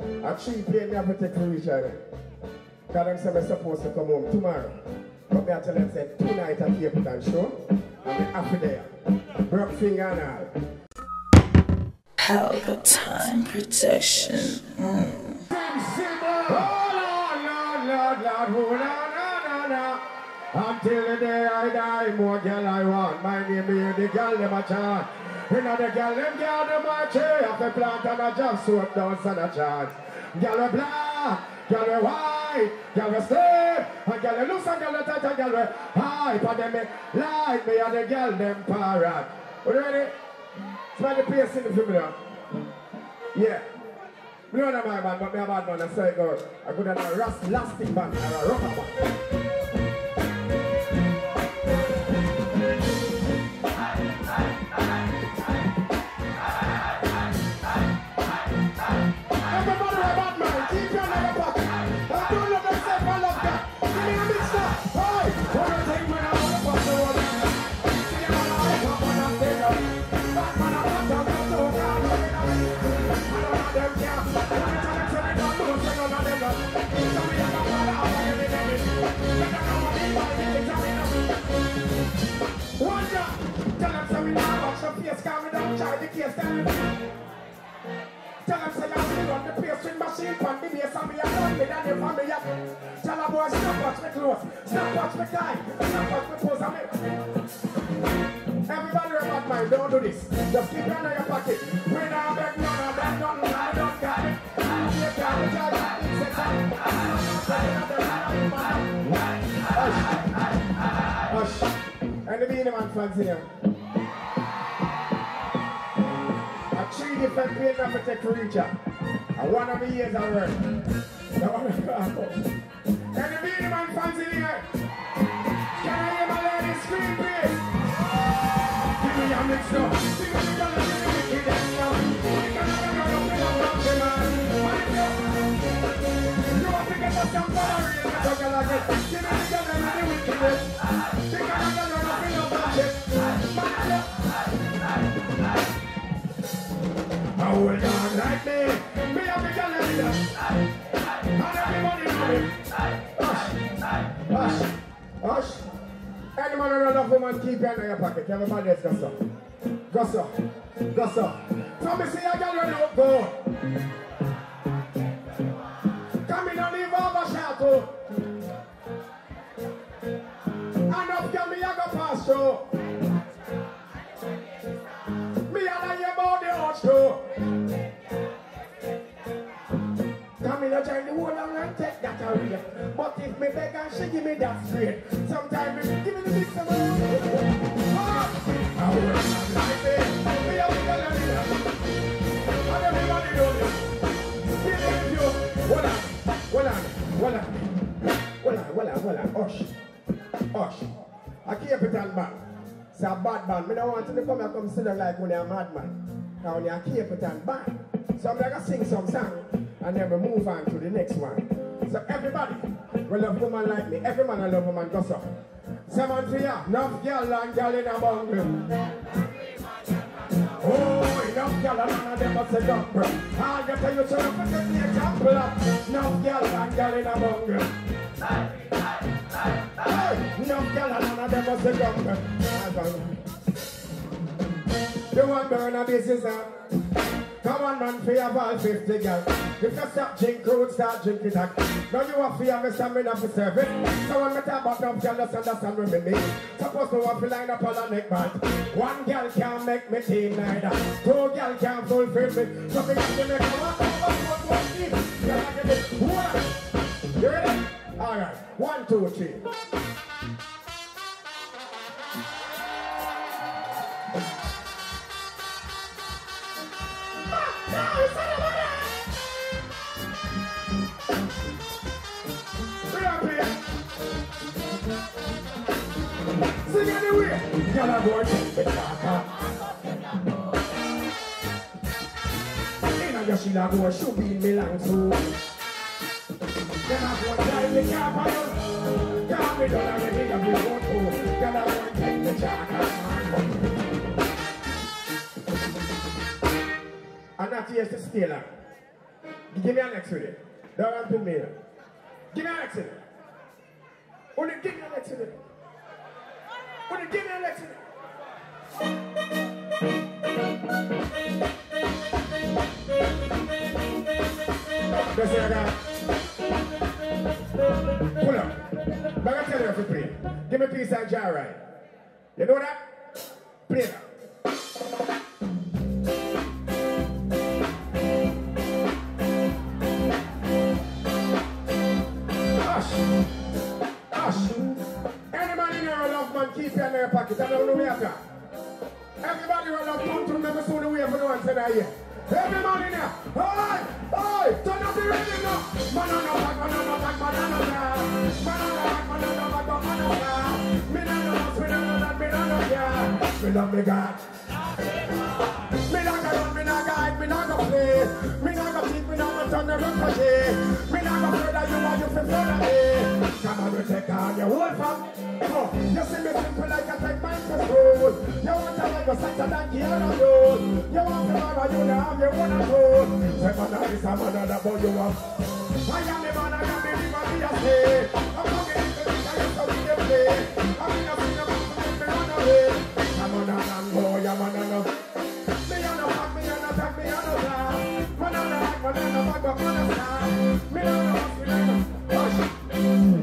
A three plane me have to take reach. Because I'm supposed to come home tomorrow. But me I tell them say tonight at Cape Town show. And me happy there. Broke finger and all. Pelpa Time protection. Mm. Until the day I die, more girl I want. My name is the girl a chant. Know the girl them girl them a tree. Off the plant and a job soap down and a chant. Girl we black, girl we white, girl we slave, and girl we loose and girl we tight and girl we high. For them me like me and the girl them parrot. You ready? Smell the place in the film now. Yeah. Me know that my man, but me a bad man. I say it goes. I could have a rust, lasting band or a rubber band. Tell them. Say I'm still on the pan the me a the family up. Tell them boy stop watch me close, stop watch me die, stop watch me. Everybody mind, don't do this. Just keep hand in your pocket. Of I don't got it. That a. And. Different to take one of the I work. That one of the man fans in here. Can I hear my lady scream, please? Give me a mix now. Give me can up. You again. Give me hold on like me. Me a in there. And everybody know it. Hush. Hush. Hush. Any man who love woman, keep your hand in your pocket. Everybody else go so. Go so. Go so. So me see a girl when you go. Come in and leave over shadow. Enough girl me a go pass through. Me beg and she give me that straight, sometimes me give me the big some Ah! I will not like it. Me a a a bad man. Me don't want you to come and consider like when you're a madman. Now when keep it on back. So I'm gonna sing some song and then we move on to the next one. So everybody will love woman like me. Every man I love woman up. Someone for ya, enough girl and girl in a bungle. Oh, enough girl and none of them must jump. I'll get to you so you can get me a jump up. Enough girl and girl in a bungle. Hey, enough girl and none of them must jump. The one burn a business now. Come on, man, for your ball 50 girl. If you stop drink crude, start drinking that. Now you are fear me stamina for service. So when me talk about them, girl, just understand what me mean. Suppose me want to line up on a neck band. One girl can't make me team neither. Two girl can't fulfill me. So me have to make one, one, one, one team. You ready? All right. One, two, three. Anyway. Girl, I'm going to the go should be me long too. Go drive the car for you. I'm going to take the. And that here's the stealer. Give me an want to me. Give me an. Only give me an next I got. Pull up. But I tell you. Give me a piece of jar right. You know that? Play that. Keep your in pocket. I don't know where you Everybody will love come to me soon away for the ones that are here. Every man in here. Hey! Hey! Turn up the rhythm now. The back, the back, the back. The back, the back, the back. Me no know us, me no know that, me no know yeah. Me love me God. Me not gonna run, me not gonna hide, me not gonna play. Me not gonna cheat, me not gonna turn the ricochet. Me not gonna play that you want you to follow me. Come on, we take on your whole you see me simple like I take. You want to like a Saturday than Keanu Road. You want to marry you now, have your own road. Say man, that is a man that you. I am the man, I am the river, a. I'm coming in the beat, I used to be the play. I'm in a scene, on, I'm I'm on. Me on me on me on. Man on man on on. Me on me on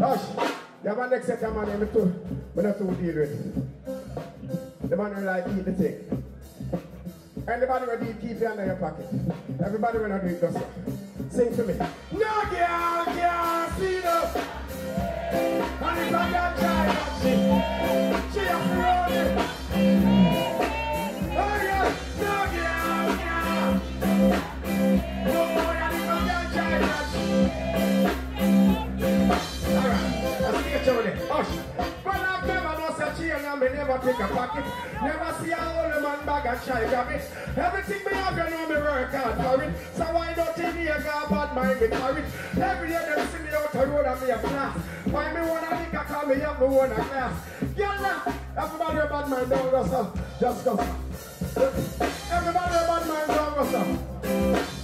hush. You have a next set of man, I'm too, I'm not too deal with. The man will like eat the thing. Anybody ready to keep it under your pocket? Everybody will not do it, just. Sing to me. No girl, girl, see no. And if I got child, never a pocket. Never see a old man bag and try grab it. Everything me have, you know me work hard for it. So why don't you hear God bad mind me for it? Every day them see me out the road and me a class. Why me wanna think I call me up, me wanna class. Girl, everybody a bad mind down, so. Just go. Everybody a bad mind down, go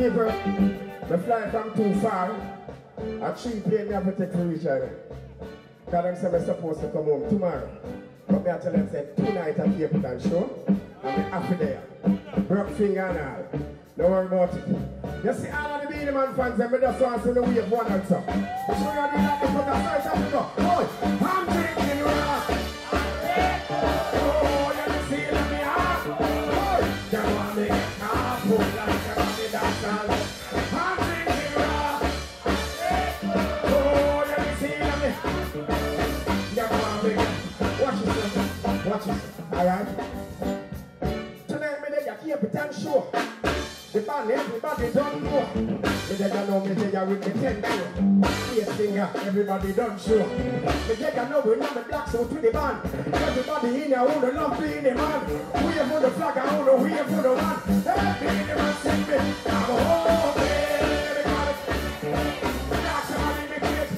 People, the fly from too far. A three plane me have to take to reach there. Because them say I'm supposed to come home tomorrow. But me I tell them say tonight at Cape Town show. And me happy there. Broke finger and all. Don't worry about it. You see all of the Beenie Man fans, them just want to see the wave one and so. But you know do that side of the go. Boy, yourself. All right. Tonight, me you keep it and. The band, everybody done know. Me know me there with me ten show. Face finger, everybody done show. Me know we know me black so to the band. Everybody in here who the love being the man. We have for the flag, I the we have for the man. Hey, being the man, sing me. I'm home, baby, got it. That's somebody me kid.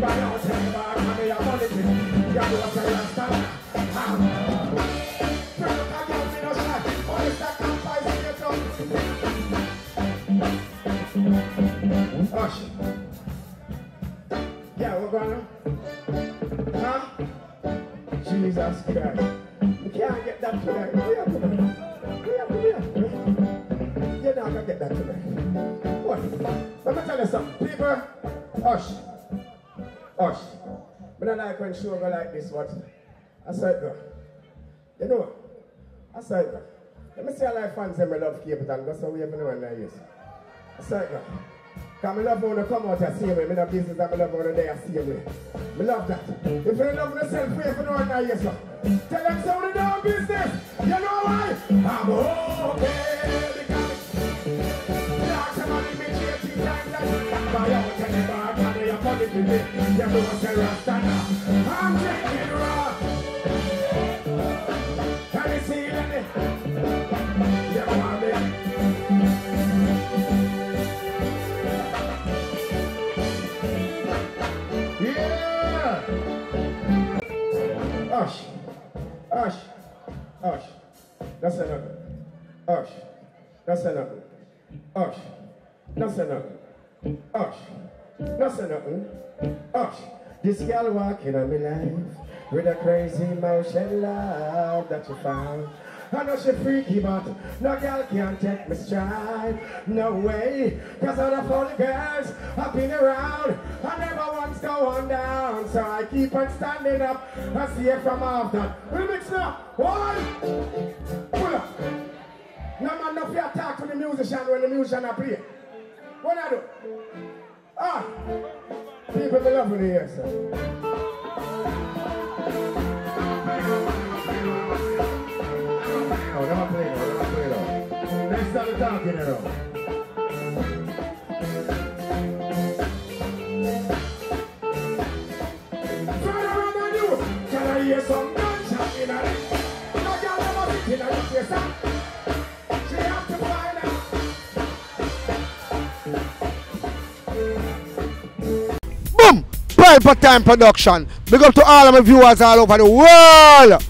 By Hush. Yeah, we're gonna. Huh? Jesus Christ. We can't get that tonight. Be. We have to be. You're not gonna get that tonight. What? Let me tell you something. People, hush. Hush. I don't like when show go like this, what? I saw it go. You know what? I saw it go. Let me see how life fans them love Cape Town. Go so we have no one like this. Circle. Because I love when they come out the same way. I not business and I love when are same way. I love that. If you love yourself, wait for no one now, yes. Tell them so they do business. You know why? I'm okay. Because me me. You know what's the rasta now. I'm taking raw. Can you see that? Hush. Hush. Hush. That's enough. Hush. That's enough. Hush. That's enough. Hush. That's enough. Hush. This girl walking on me life with a crazy motion love that you found. I know she freaky, but no girl can take me stride. No way, cause all the funny girls I've been around. I never once go on down, so I keep on standing up. I see it from off that. Remix now, one, pull up. No man, no fear talk to the musician when the musician are play. What I do? Ah, people be loving here, sir. No, never play no, never play no. Next time we talking, you know. Hear some gunshot in her? Girl in? She to find. Boom! Pelpa Time Production. Big up to all of my viewers all over the world.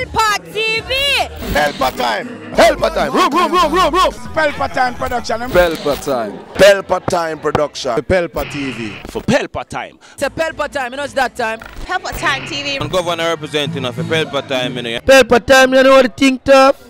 Pelpa TV! Pelpa Time. Pelpa Time. Room, room, room, room, room. Pelpa Time Production. Pelpa Time. Pelpa Time Production. Pelpa TV. For Pelpa Time. It's a Pelpa time, you know it's that time. Pelpa Time TV. And governor representing of Pelpa Time, you know. Pelpa Time, you know what the thing tough?